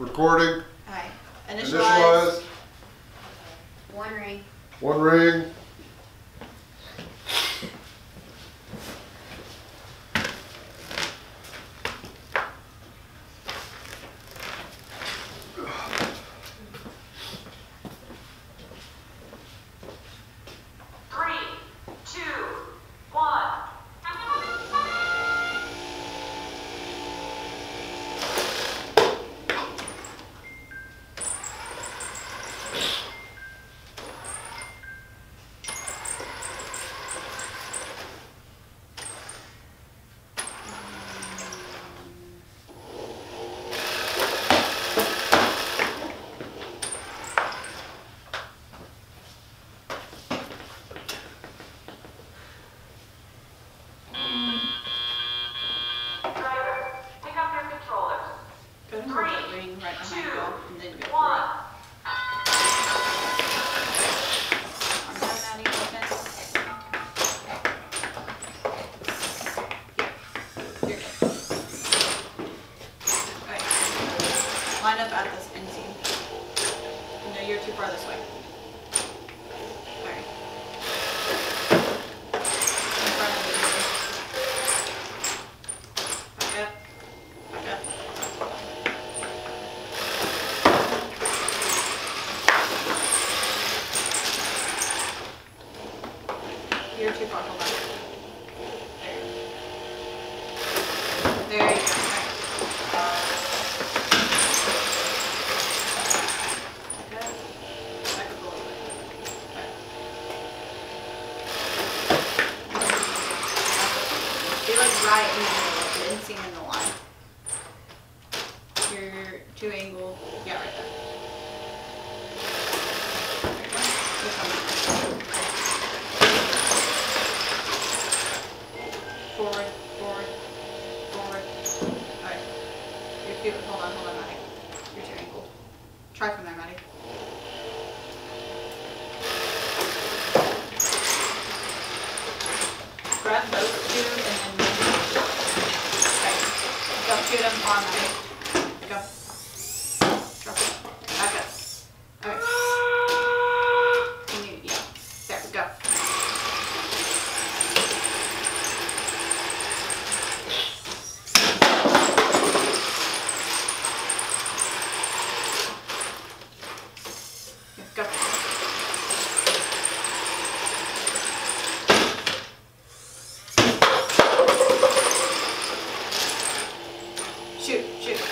Recording, Aye. Initialize. initialize, One ring. one ring. Three, ring right behind two, you and then go One. Arm down, Maddie, open. You're good. Line up at this end scene. No, you're too far this way. Alright. In front of you. Back up. Back up. You're too far, hold on. There. There you go. Right in the middle in the line. Your two angle, yeah, right. There you go. Just on the- Forward, forward, forward. Alright. Your feet, hold on, hold on, Maddie. Your two ankle. Try from there, Maddie. Grab those two and then. Okay. Don't shoot them on Maddie. чик, чик.